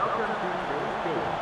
Welcome to today's game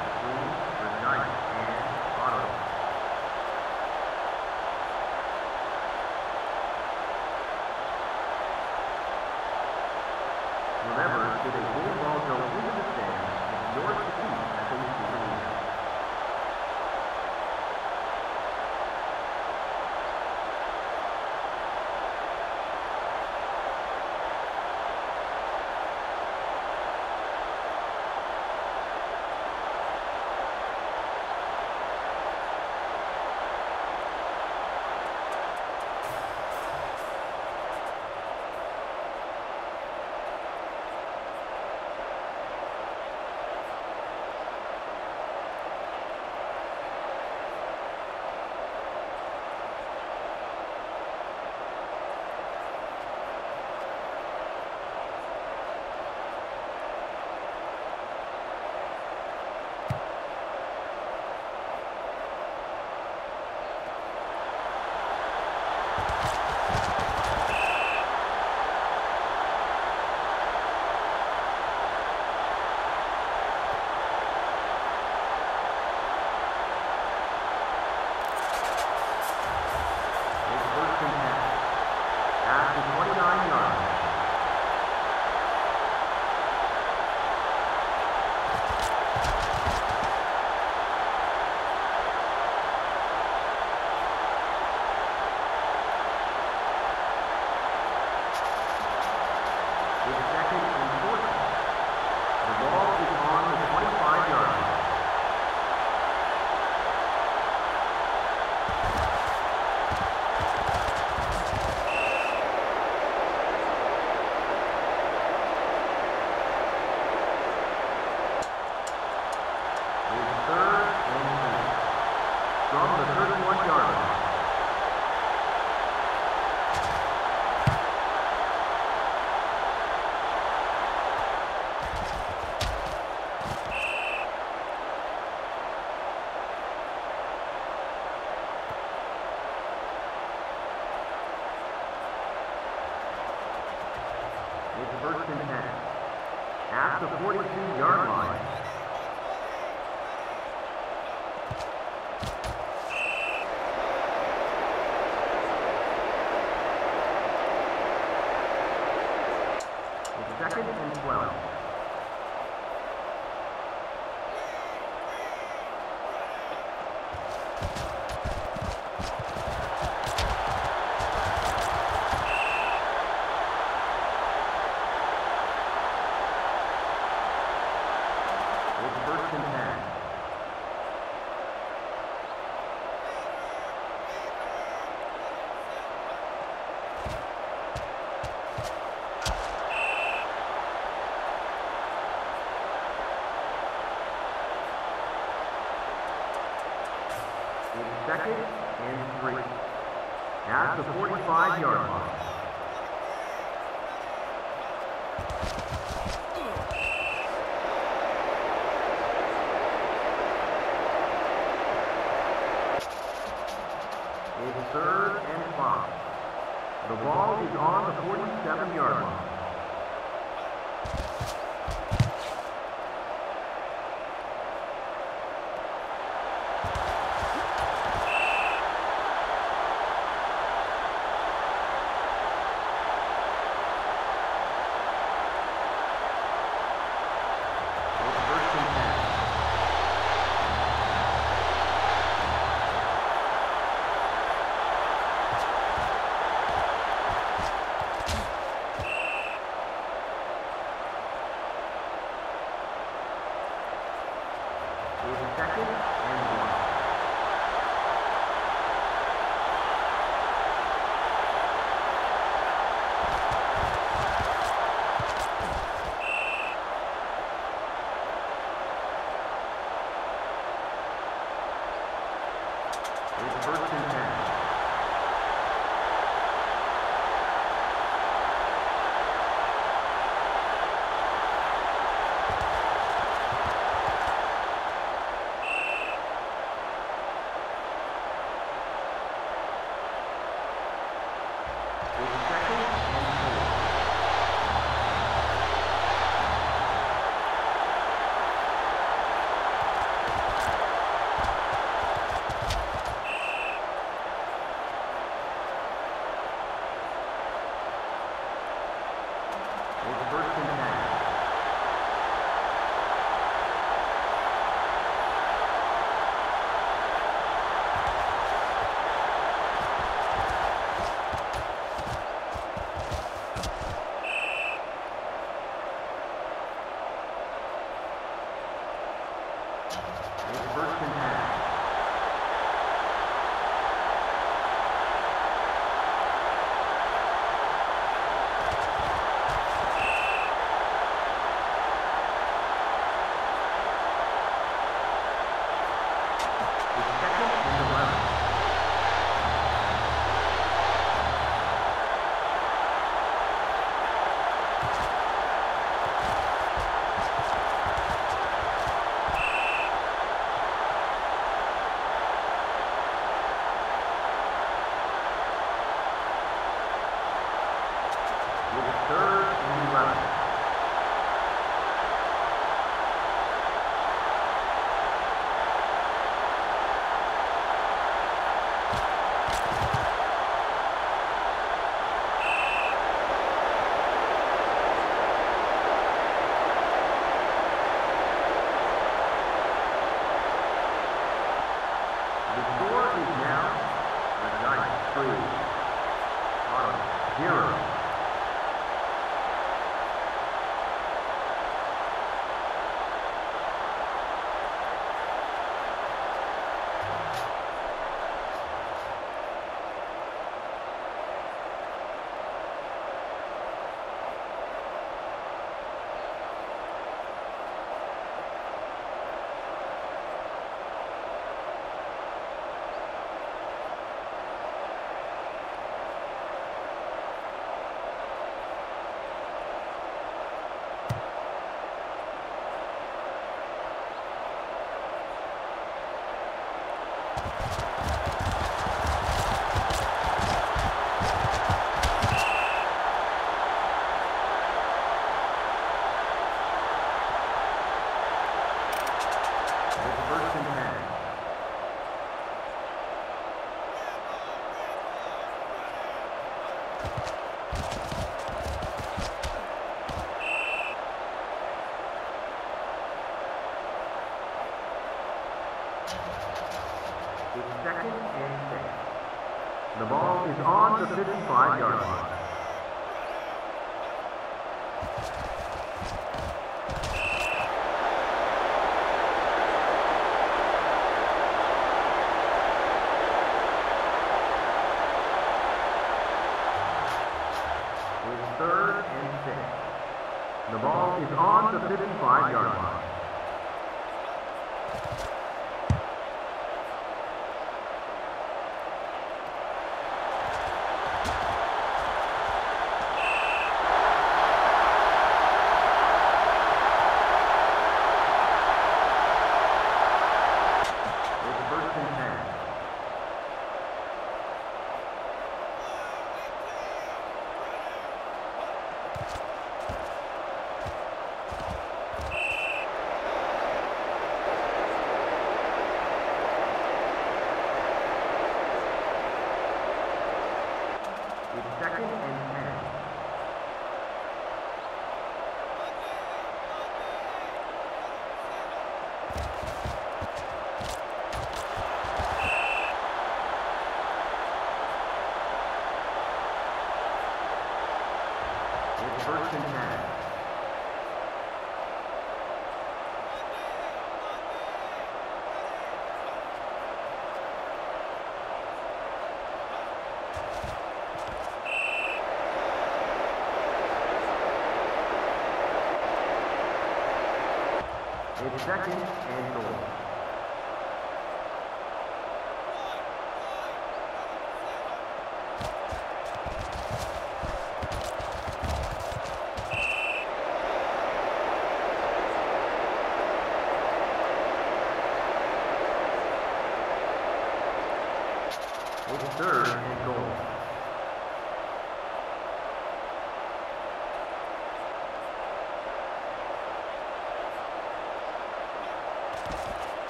It's second and goal.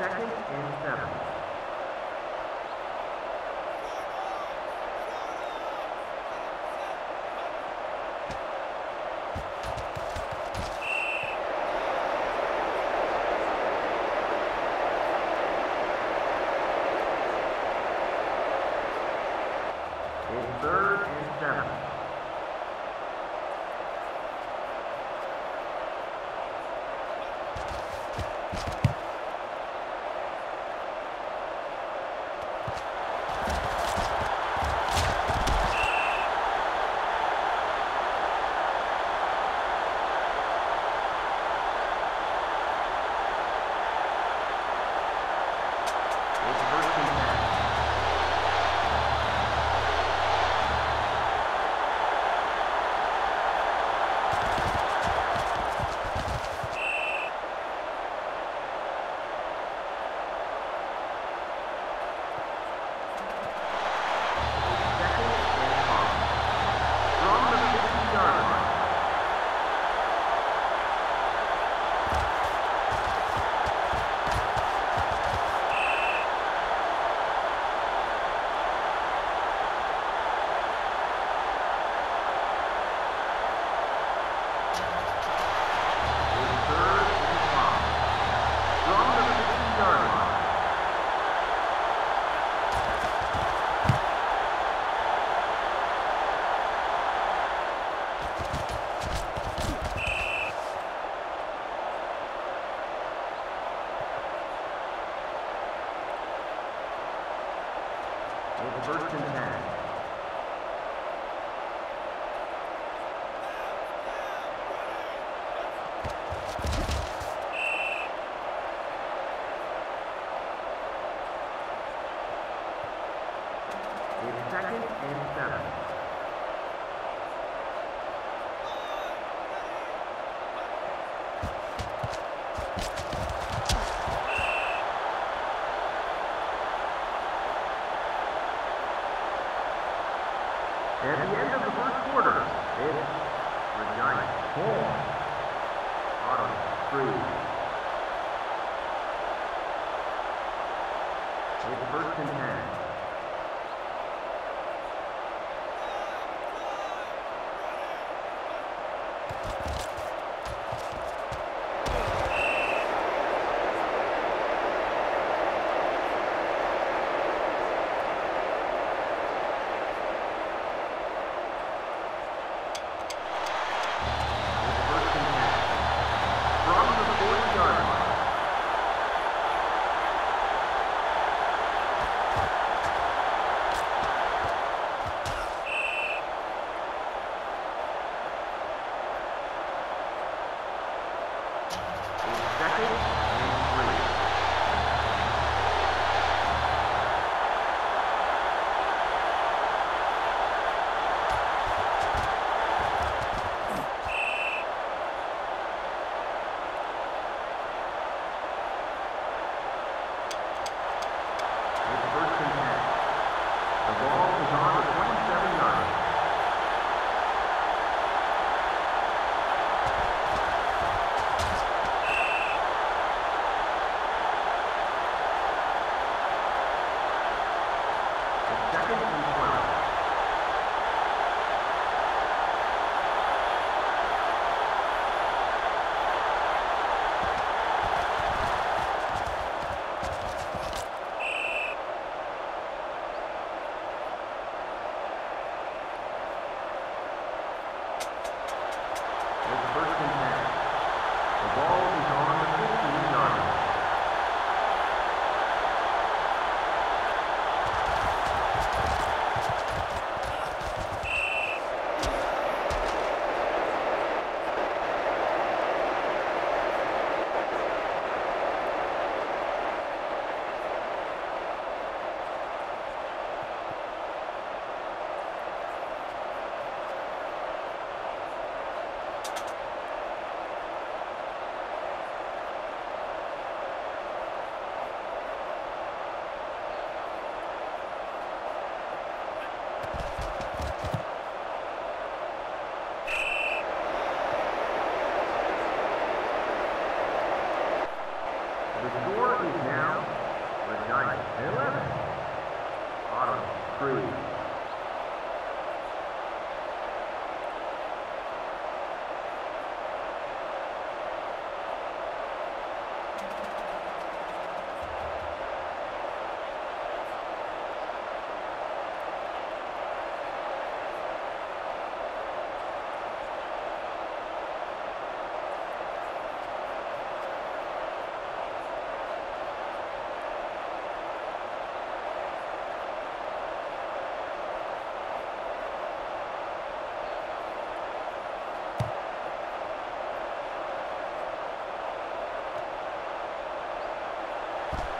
It's First and 10. Second and seven.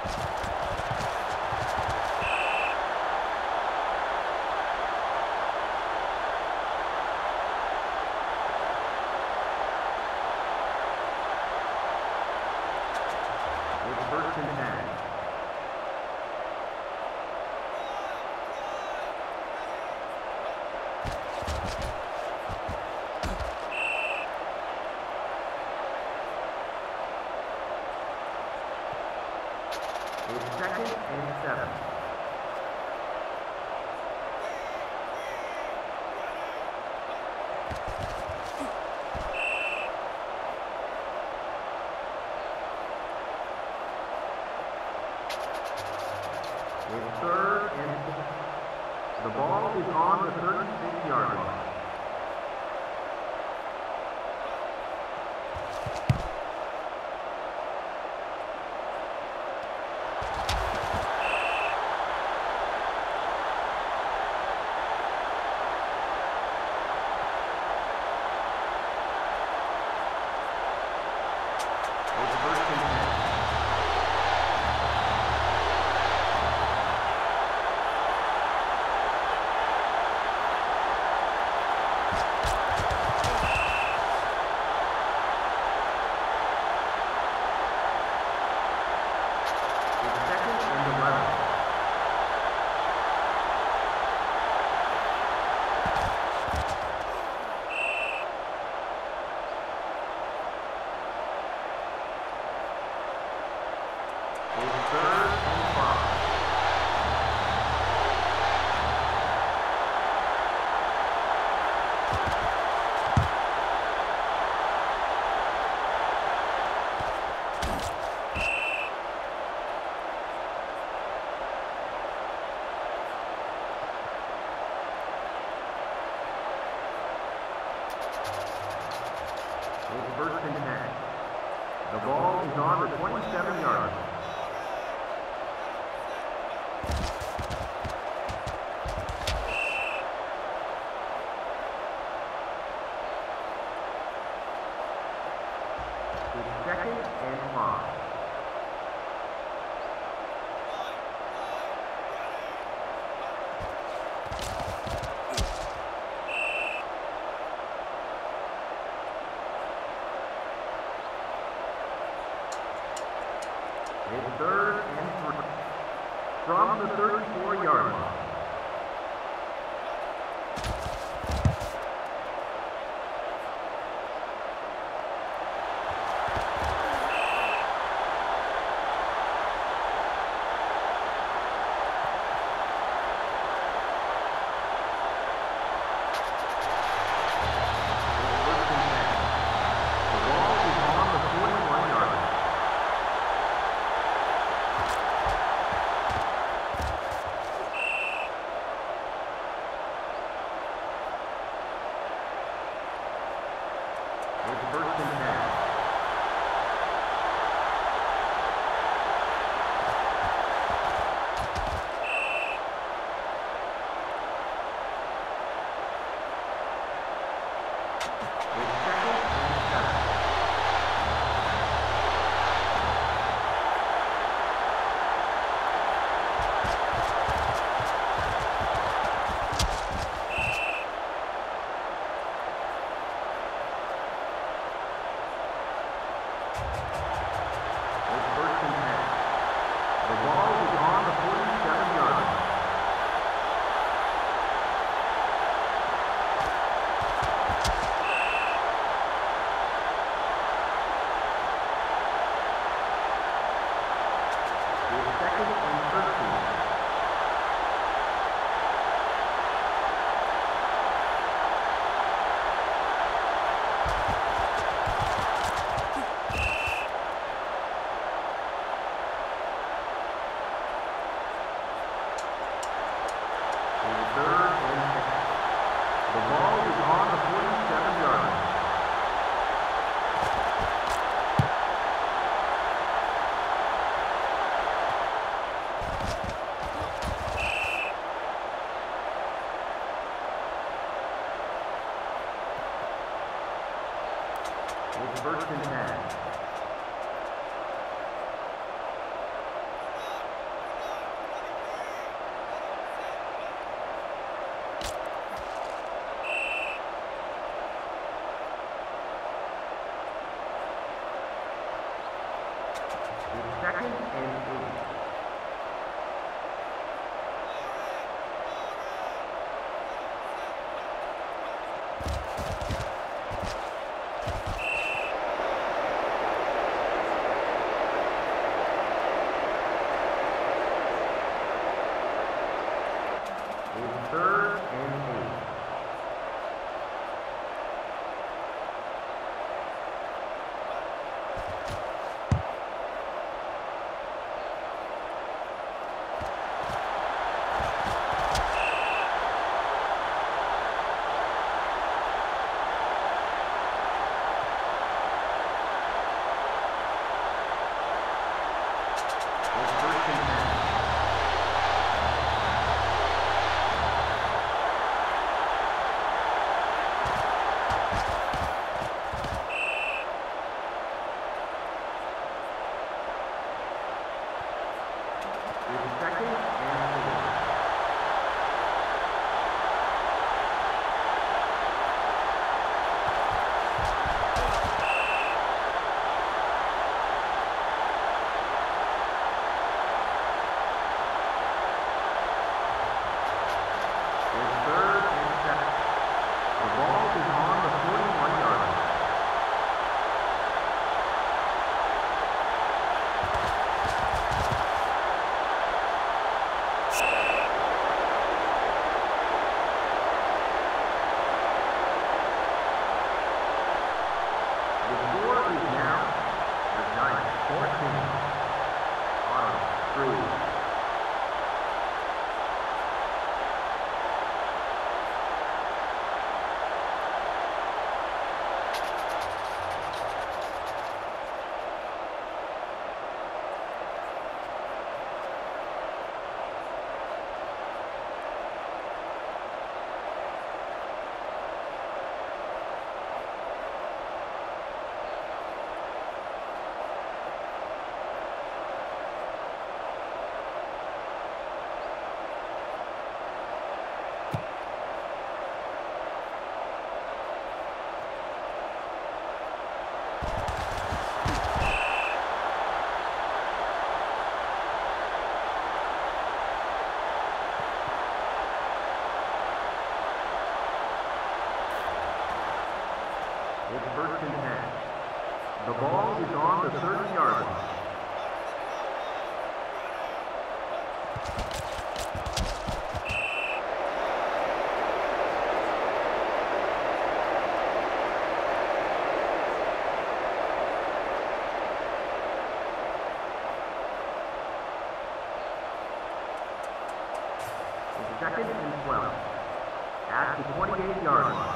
It's second and 12. At the 28-yard line.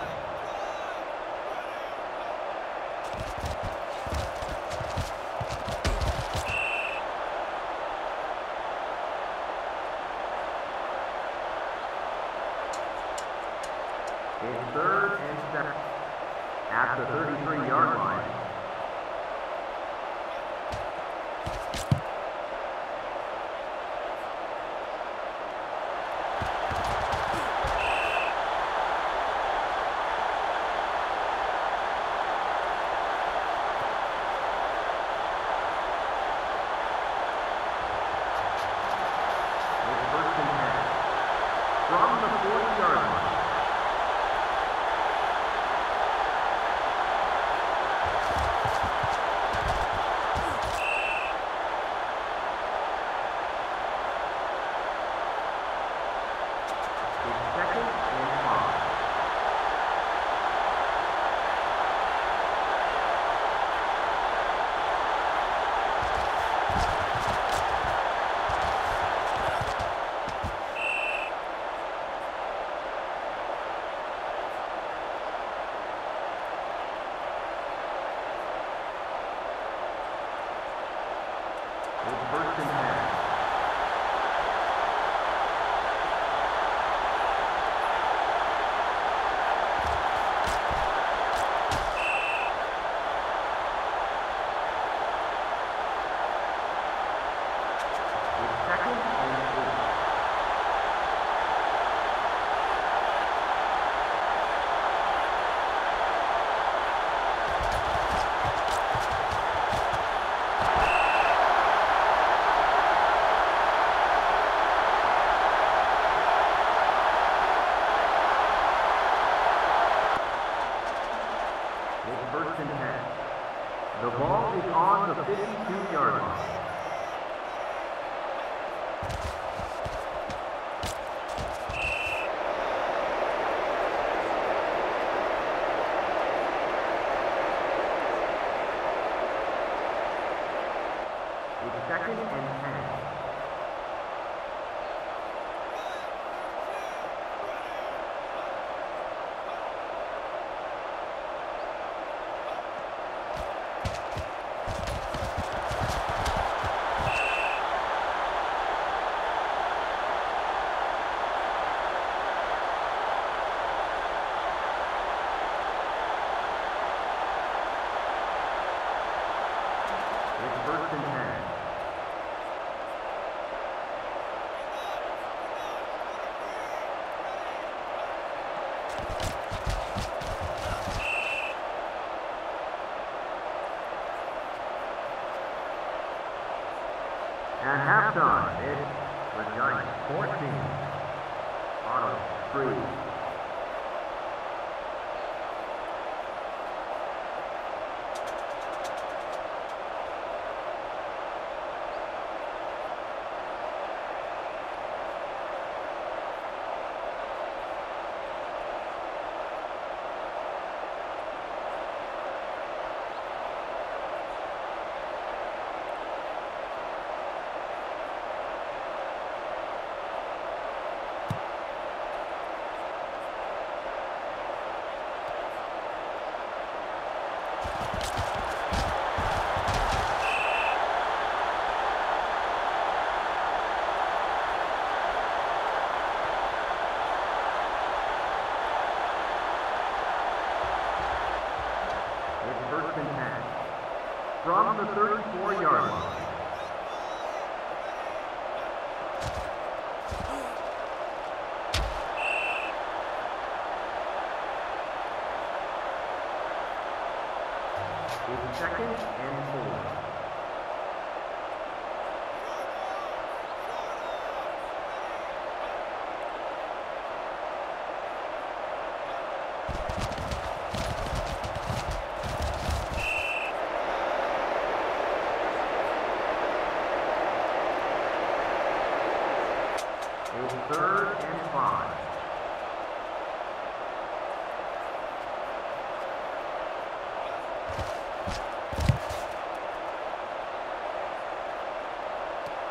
At halftime, it's the Giants 14, Auto 3.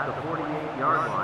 At the 48-yard line.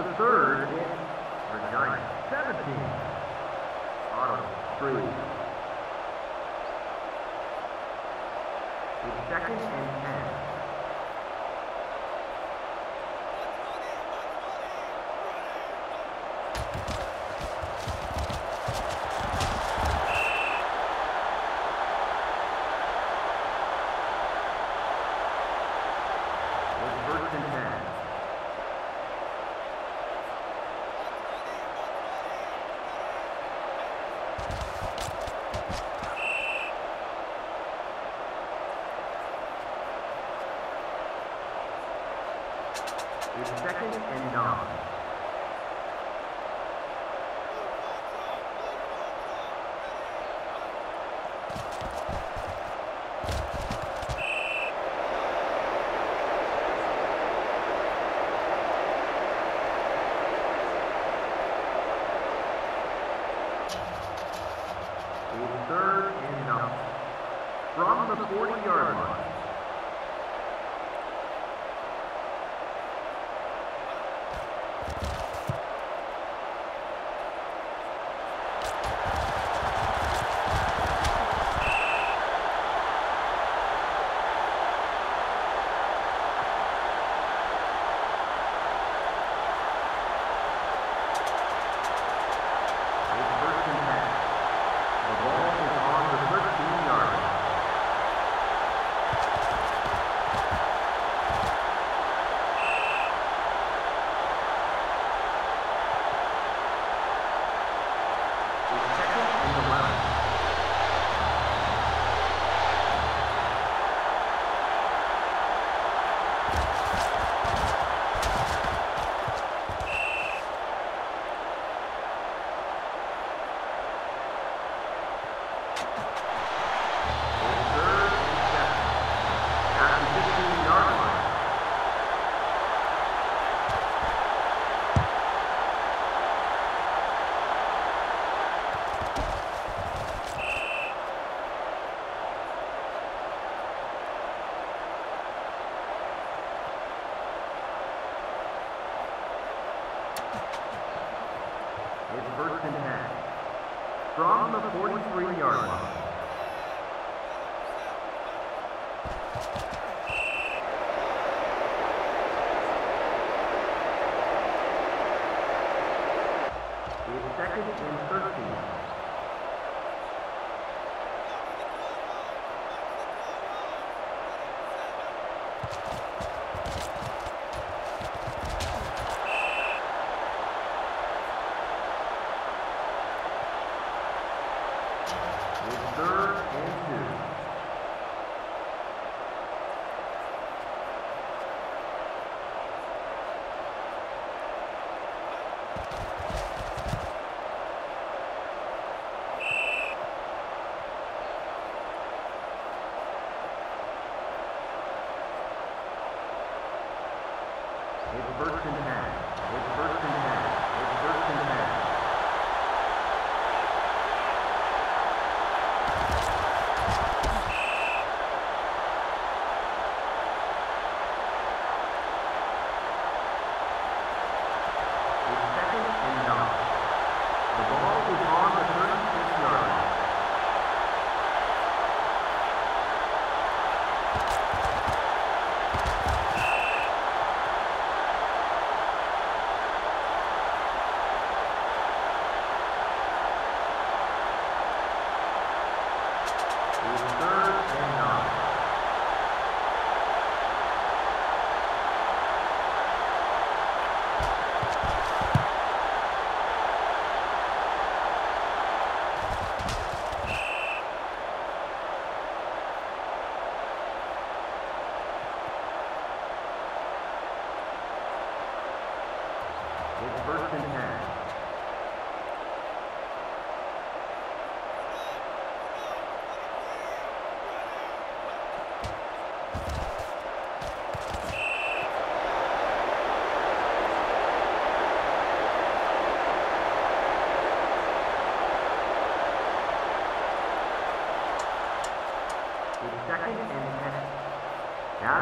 The third,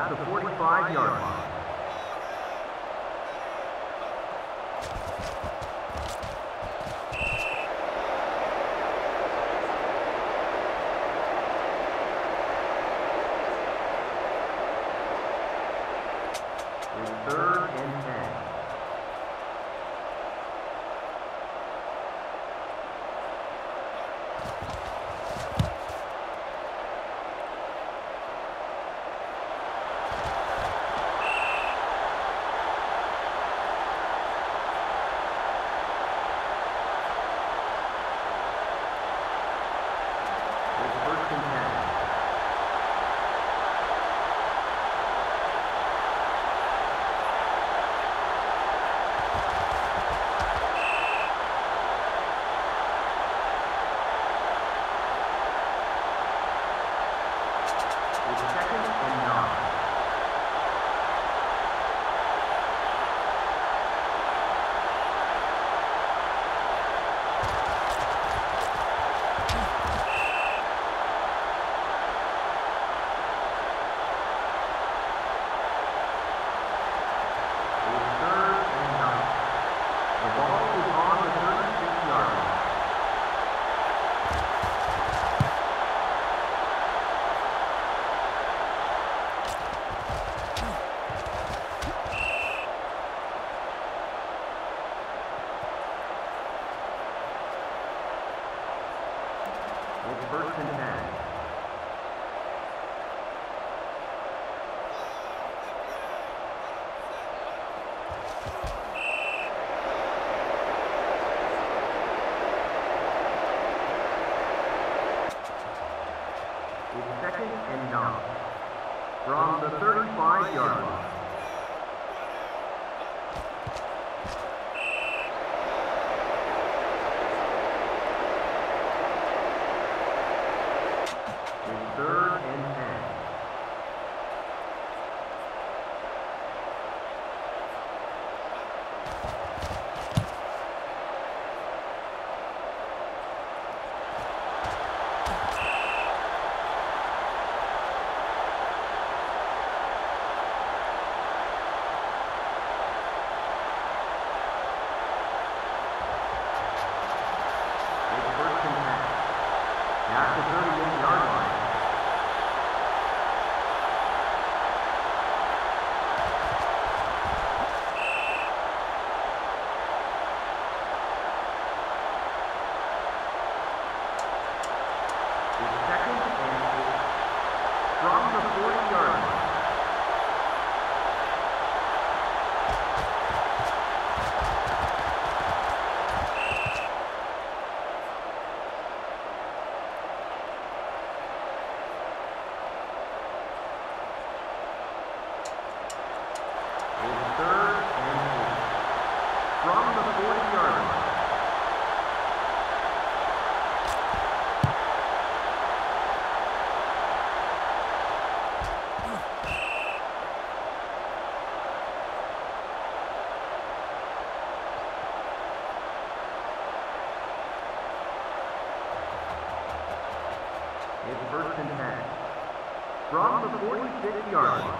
the 45-yard line. It's third and 10. third and 10. yard line.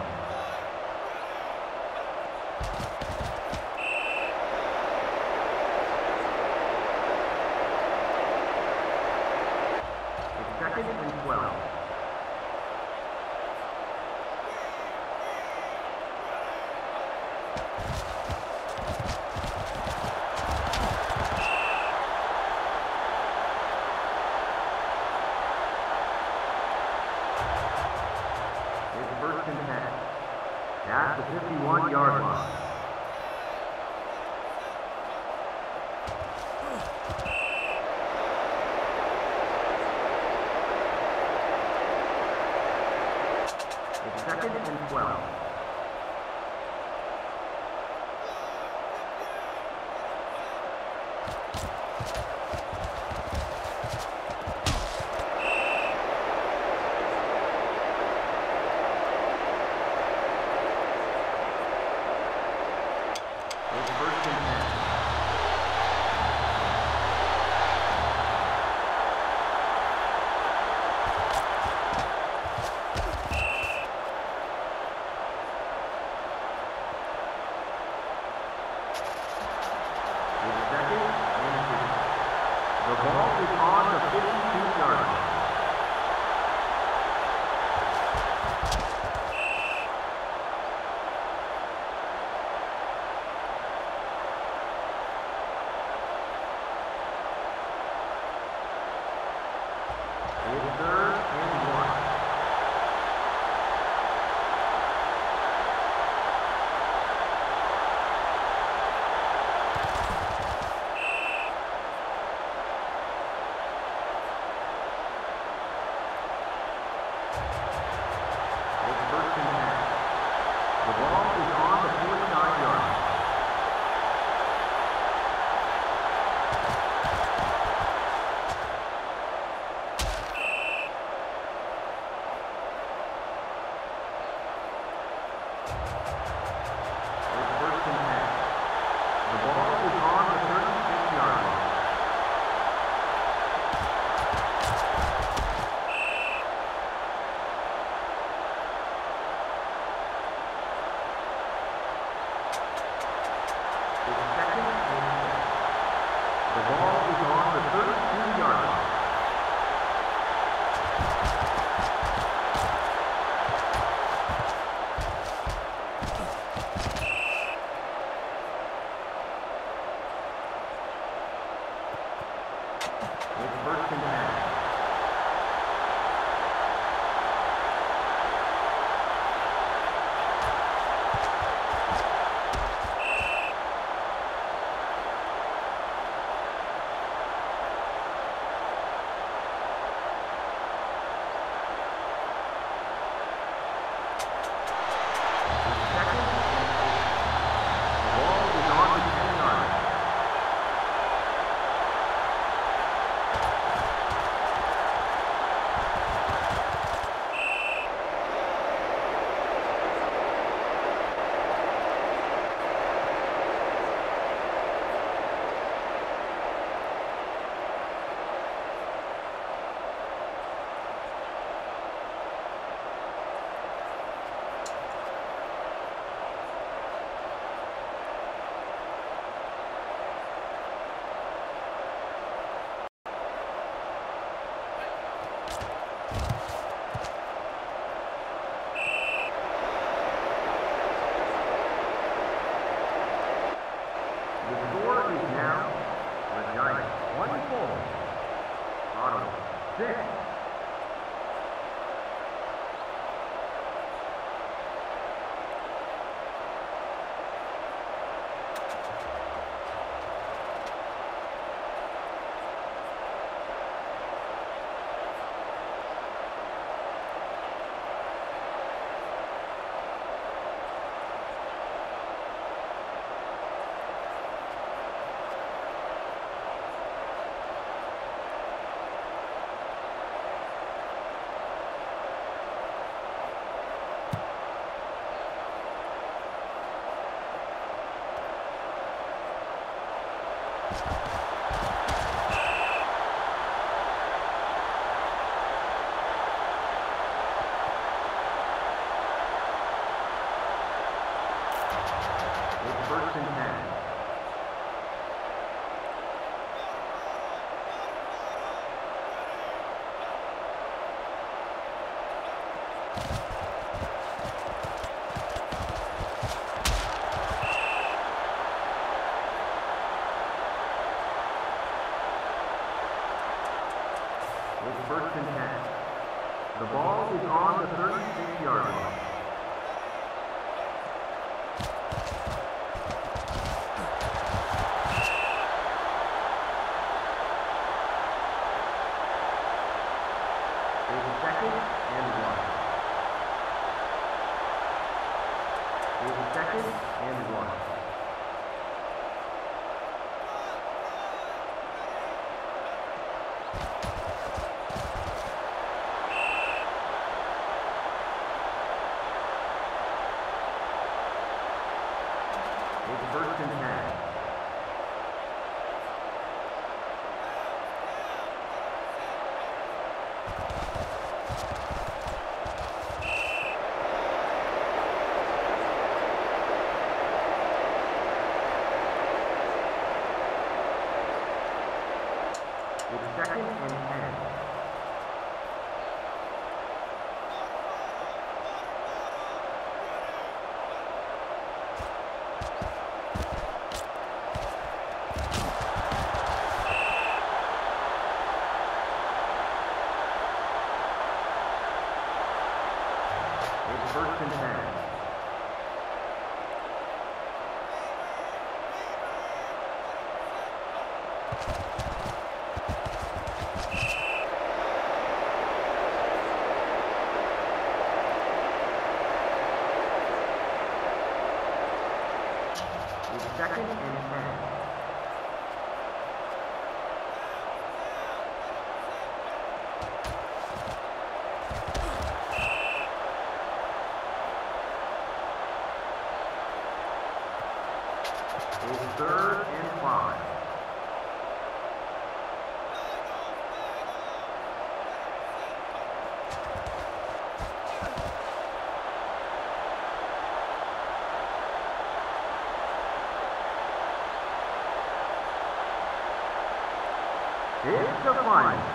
The final.